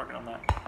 working on that.